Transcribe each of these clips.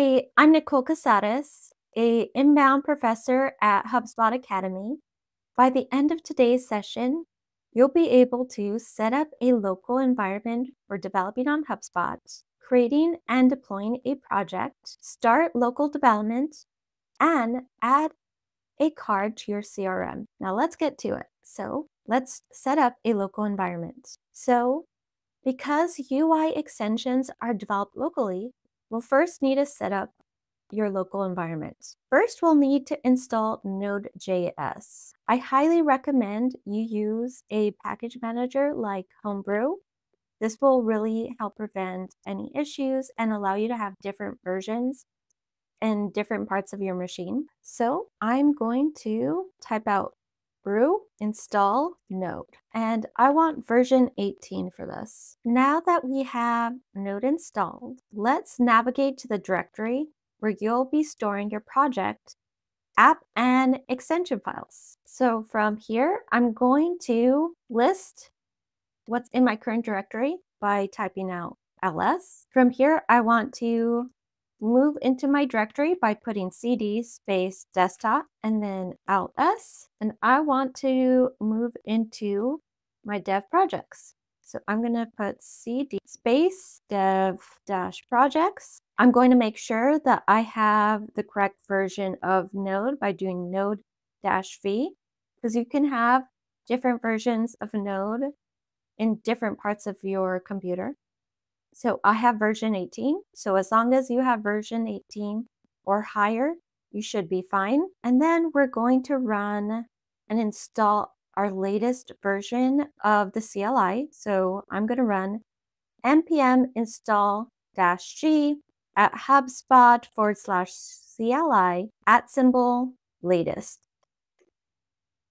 Hi, I'm Nicole Caseras, a inbound professor at HubSpot Academy. By the end of today's session, you'll be able to set up a local environment for developing on HubSpot, creating and deploying a project, start local development, and add a card to your CRM. Now let's get to it. So let's set up a local environment. So because UI extensions are developed locally, we'll first need to set up your local environment. First, we'll need to install Node.js. I highly recommend you use a package manager like Homebrew. This will really help prevent any issues and allow you to have different versions in different parts of your machine. So I'm going to type out brew install node and I want version 18 for this. Now that we have node installed, let's navigate to the directory where you'll be storing your project app and extension files. So from here, I'm going to list what's in my current directory by typing out ls. From here, I want to move into my directory by putting cd space desktop and then alt s. And I want to move into my dev projects. So I'm going to put cd space dev dash projects. I'm going to make sure that I have the correct version of Node by doing node dash v because you can have different versions of Node in different parts of your computer. So I have version 18. So as long as you have version 18 or higher, you should be fine. And then we're going to run and install our latest version of the CLI. So I'm going to run npm install dash g at HubSpot forward slash CLI at symbol latest.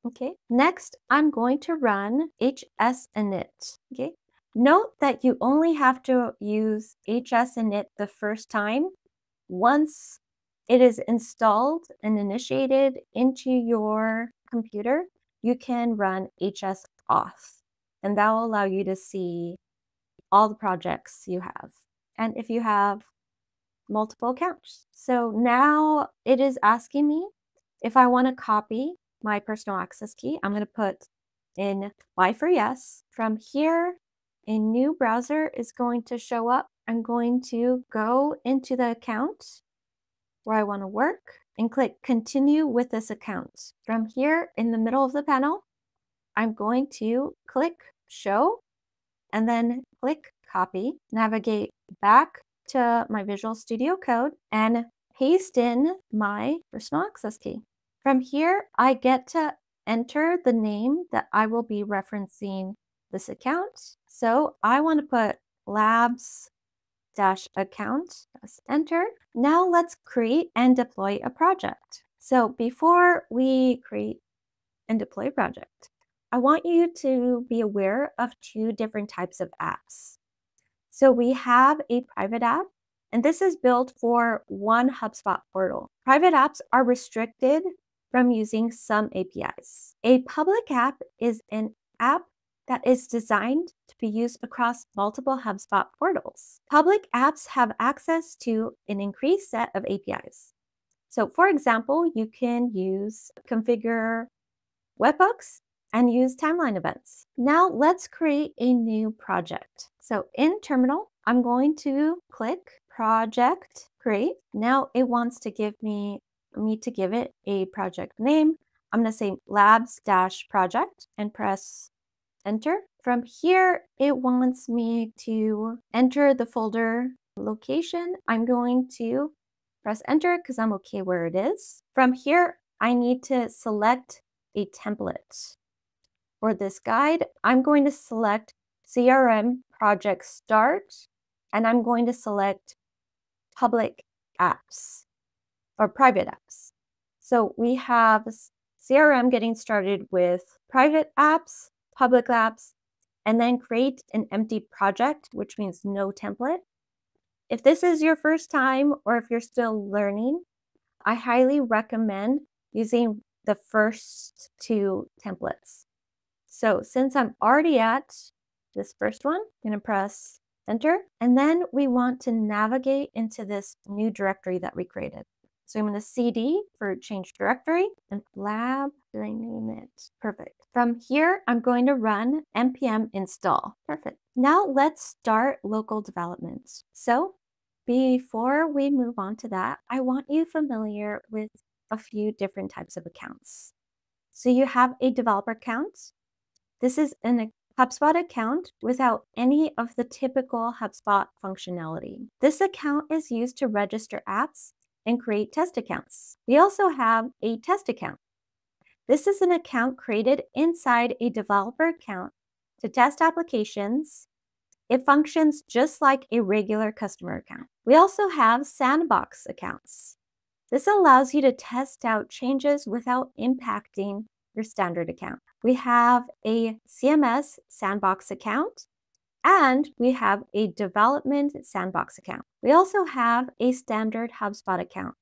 Okay, next I'm going to run hs init. Okay, Note that you only have to use HS init the first time. Once it is installed and initiated into your computer, you can run HS auth, and that will allow you to see all the projects you have. And if you have multiple accounts. So now it is asking me if I want to copy my personal access key. I'm going to put in Y for yes. From here, a new browser is going to show up. I'm going to go into the account where I want to work and click continue with this account. From here in the middle of the panel, I'm going to click show and then click copy, navigate back to my Visual Studio Code and paste in my personal access key. From here, I get to enter the name that I will be referencing this account. So I want to put labs dash account, press enter. Now let's create and deploy a project. So before we create and deploy a project, I want you to be aware of two different types of apps. So we have a private app, and this is built for one HubSpot portal. Private apps are restricted from using some APIs. A public app is an app that is designed to be used across multiple HubSpot portals. Public apps have access to an increased set of APIs. So for example, you can use configure webhooks and use timeline events. Now let's create a new project. So in terminal, I'm going to click project create. Now it wants to give me, me to give it a project name. I'm going to say labs dash project and press enter. From here, it wants me to enter the folder location. I'm going to press enter because I'm okay where it is. From here, I need to select a template. For this guide, I'm going to select CRM project start, and I'm going to select public apps or private apps. So we have CRM getting started with private apps, public labs, and then create an empty project, which means no template. If this is your first time or if you're still learning, I highly recommend using the first two templates. So since I'm already at this first one, I'm going to press enter. And then we want to navigate into this new directory that we created. So I'm going to cd for change directory and lab, did I name it? Perfect. From here, I'm going to run npm install. Perfect. Now let's start local development. So before we move on to that, I want you familiar with a few different types of accounts. So you have a developer account. This is an HubSpot account without any of the typical HubSpot functionality. This account is used to register apps and create test accounts. We also have a test account. This is an account created inside a developer account to test applications. It functions just like a regular customer account. We also have sandbox accounts. This allows you to test out changes without impacting your standard account. We have a CMS sandbox account and we have a development sandbox account. We also have a standard HubSpot account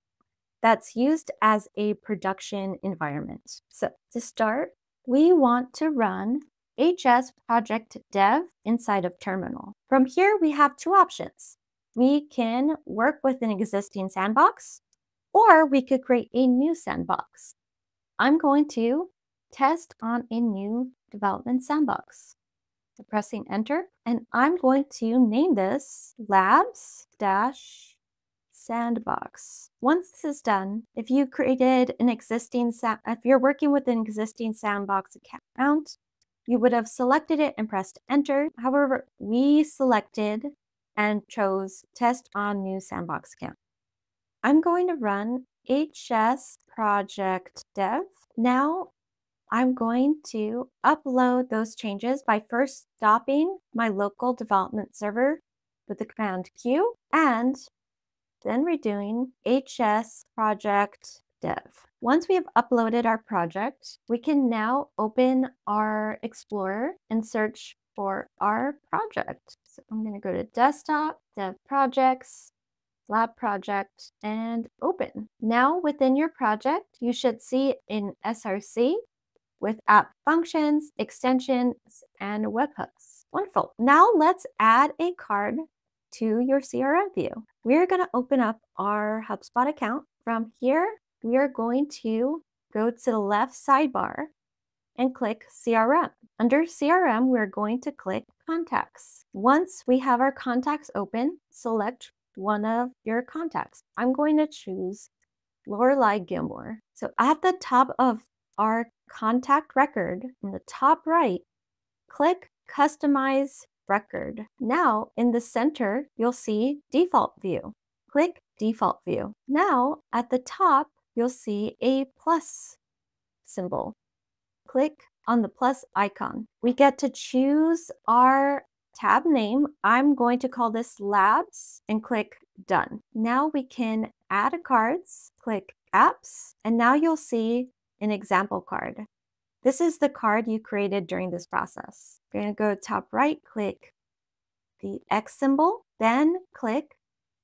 that's used as a production environment. So to start, we want to run HS project dev inside of terminal. From here, we have two options. We can work with an existing sandbox or we could create a new sandbox. I'm going to test on a new development sandbox. So pressing enter, and I'm going to name this labs dash sandbox. Once this is done, if you created an existing, if you're working with an existing sandbox account, you would have selected it and pressed enter. However, we selected and chose test on new sandbox account. I'm going to run HS project dev. Now I'm going to upload those changes by first stopping my local development server with the command Q and then redoing HS project dev. Once we have uploaded our project, we can now open our Explorer and search for our project. So I'm going to go to desktop, dev projects, lab project, and open. Now within your project, you should see an SRC with app functions, extensions, and webhooks. Wonderful. Now let's add a card to your CRM view. We're going to open up our HubSpot account. From here, we are going to go to the left sidebar and click CRM. Under CRM, we're going to click Contacts. Once we have our contacts open, select one of your contacts. I'm going to choose Lorelei Gilmore. So at the top of our contact record in the top right, click Customize Record. Now, in the center, you'll see Default View. Click Default View. Now, at the top, you'll see a plus symbol. Click on the plus icon. We get to choose our tab name. I'm going to call this Labs and click Done. Now we can add a cards, click Apps, and now you'll see an example card. This is the card you created during this process. You're going to go top right, click the X symbol, then click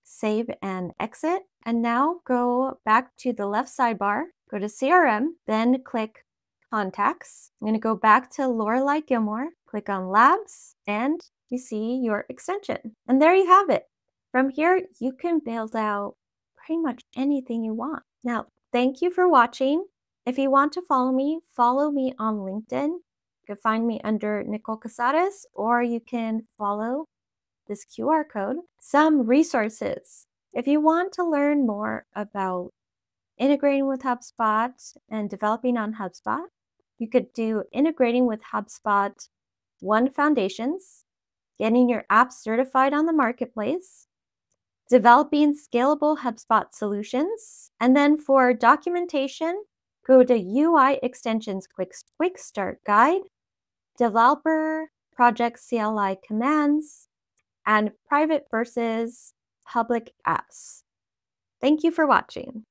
Save and Exit. And now go back to the left sidebar, go to CRM, then click Contacts. I'm going to go back to Lorelei Gilmore, click on Labs, and you see your extension. And there you have it. From here, you can build out pretty much anything you want. Now, thank you for watching. If you want to follow me, follow me on LinkedIn. You can find me under Nicole Caseras, or you can follow this QR code. Some resources. If you want to learn more about integrating with HubSpot and developing on HubSpot, you could do integrating with HubSpot One Foundations, getting your app certified on the marketplace, developing scalable HubSpot solutions, and then for documentation, Go to UI Extensions Quick, Quick Start Guide, Developer Project CLI Commands, and Private versus Public Apps. Thank you for watching.